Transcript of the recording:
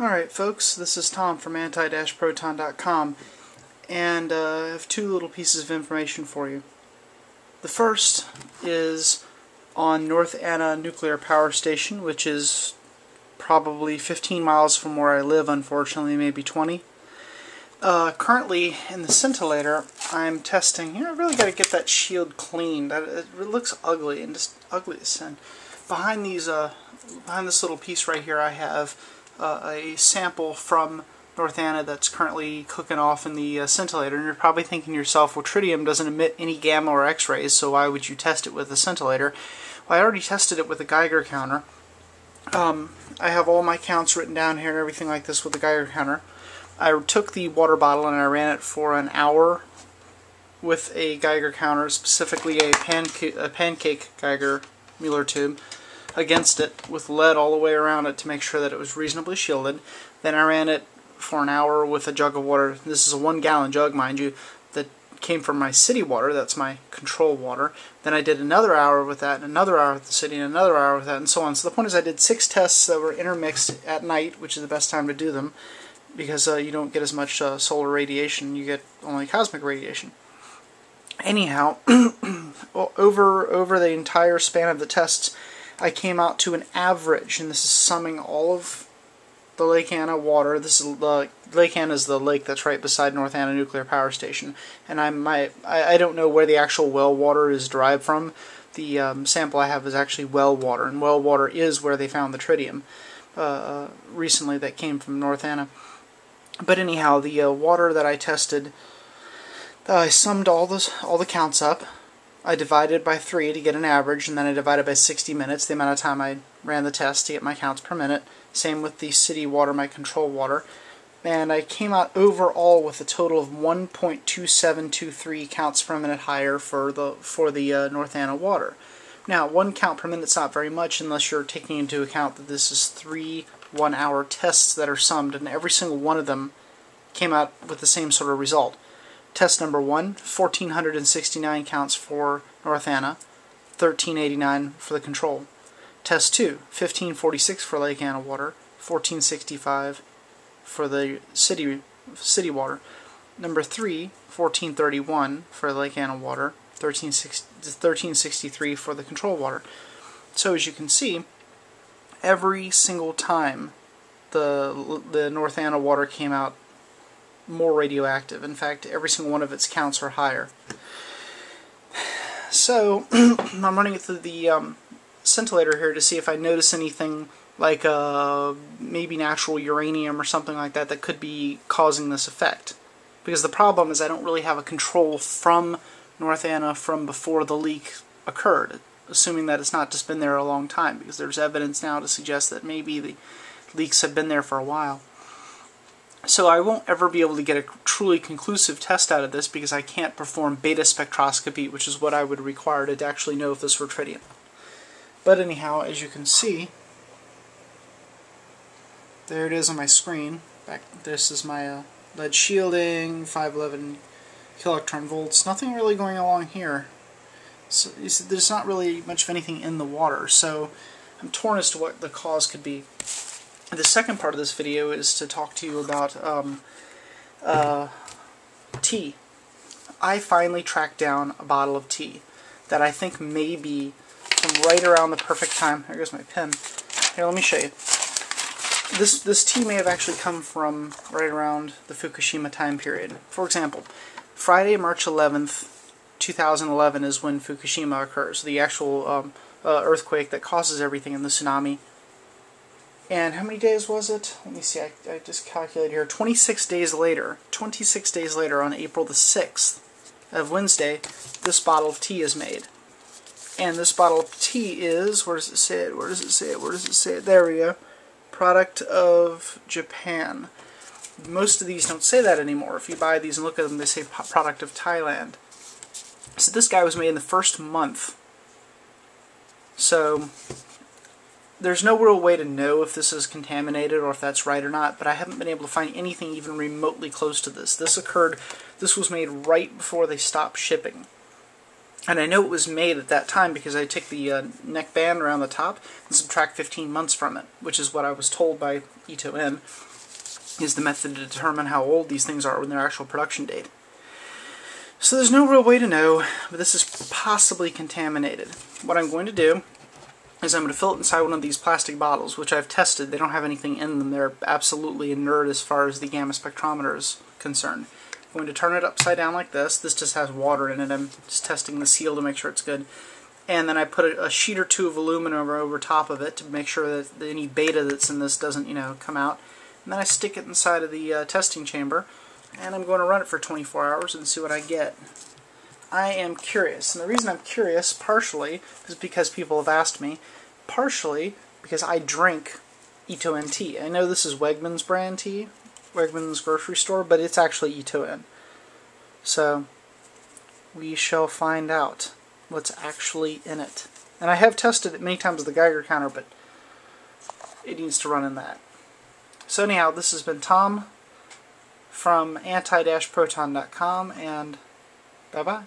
Alright folks, this is Tom from anti-proton.com and uh, I have two little pieces of information for you. The first is on North Anna Nuclear Power Station, which is probably 15 miles from where I live, unfortunately, maybe 20. Uh, currently, in the scintillator, I'm testing, you know, I really got to get that shield cleaned. It looks ugly and just ugly as sin. Behind these, uh, behind this little piece right here, I have uh, a sample from North Anna that's currently cooking off in the uh, scintillator, and you're probably thinking to yourself, well, tritium doesn't emit any gamma or x-rays, so why would you test it with a scintillator? Well, I already tested it with a Geiger counter. Um, I have all my counts written down here and everything like this with the Geiger counter. I took the water bottle and I ran it for an hour with a Geiger counter, specifically a, panca a pancake Geiger Mueller tube against it with lead all the way around it to make sure that it was reasonably shielded. Then I ran it for an hour with a jug of water. This is a one gallon jug, mind you, that came from my city water. That's my control water. Then I did another hour with that, and another hour with the city, and another hour with that, and so on. So the point is I did six tests that were intermixed at night, which is the best time to do them, because uh, you don't get as much uh, solar radiation. You get only cosmic radiation. Anyhow, over over the entire span of the tests, I came out to an average, and this is summing all of the Lake Anna water. This is the Lake Anna is the lake that's right beside North Anna Nuclear Power Station, and I might I, I don't know where the actual well water is derived from. The um, sample I have is actually well water, and well water is where they found the tritium uh, uh recently that came from North Anna. But anyhow, the uh, water that I tested, uh, I summed all the all the counts up. I divided by 3 to get an average, and then I divided by 60 minutes, the amount of time I ran the test to get my counts per minute. Same with the city water, my control water. And I came out overall with a total of 1.2723 counts per minute higher for the for the uh, North Anna water. Now, one count per minute is not very much unless you're taking into account that this is three one-hour tests that are summed, and every single one of them came out with the same sort of result. Test number one, 1469 counts for North Anna, 1389 for the control. Test two, 1546 for Lake Anna water, 1465 for the city city water. Number three, 1431 for Lake Anna water, 1363 for the control water. So as you can see, every single time the the North Anna water came out more radioactive. In fact, every single one of its counts are higher. So, I'm running it through the um, scintillator here to see if I notice anything like uh, maybe natural uranium or something like that that could be causing this effect. Because the problem is I don't really have a control from North Anna from before the leak occurred, assuming that it's not just been there a long time, because there's evidence now to suggest that maybe the leaks have been there for a while. So I won't ever be able to get a truly conclusive test out of this because I can't perform beta spectroscopy, which is what I would require to actually know if this were tritium. But anyhow, as you can see, there it is on my screen. Back, this is my uh, lead shielding, 511 kiloelectron volts. Nothing really going along here. So there's not really much of anything in the water, so I'm torn as to what the cause could be. The second part of this video is to talk to you about um, uh, tea. I finally tracked down a bottle of tea that I think may be from right around the perfect time. Here goes my pen. Here, let me show you. This, this tea may have actually come from right around the Fukushima time period. For example, Friday, March 11th, 2011 is when Fukushima occurs, the actual um, uh, earthquake that causes everything in the tsunami and how many days was it? Let me see, I, I just calculated here. 26 days later, 26 days later on April the 6th of Wednesday, this bottle of tea is made. And this bottle of tea is, where does it say it? Where does it say it? Where does it say it? There we go. Product of Japan. Most of these don't say that anymore. If you buy these and look at them, they say product of Thailand. So this guy was made in the first month. So there's no real way to know if this is contaminated or if that's right or not, but I haven't been able to find anything even remotely close to this. This occurred, this was made right before they stopped shipping. And I know it was made at that time because I take the uh, neck band around the top and subtract 15 months from it, which is what I was told by Ito-En is the method to determine how old these things are when their actual production date. So there's no real way to know, but this is possibly contaminated. What I'm going to do is I'm going to fill it inside one of these plastic bottles, which I've tested. They don't have anything in them. They're absolutely inert as far as the gamma spectrometer is concerned. I'm going to turn it upside down like this. This just has water in it. I'm just testing the seal to make sure it's good. And then I put a, sheet or two of aluminum over, over top of it to make sure that any beta that's in this doesn't, you know, come out. And then I stick it inside of the uh, testing chamber, and I'm going to run it for 24 hours and see what I get. I am curious, and the reason I'm curious, partially, is because people have asked me, partially because I drink Ito-En tea. I know this is Wegmans brand tea, Wegmans grocery store, but it's actually Ito-En. So, we shall find out what's actually in it. And I have tested it many times with the Geiger counter, but it needs to run in that. So anyhow, this has been Tom from anti-proton.com, and bye-bye.